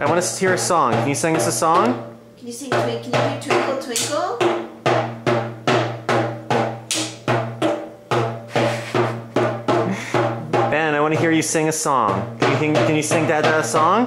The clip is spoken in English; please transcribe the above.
I want to hear a song. Can you sing us a song? Can you sing Twinkle? Can you do Twinkle Twinkle? Ben, I want to hear you sing a song. Can you, can, can you sing that uh, song?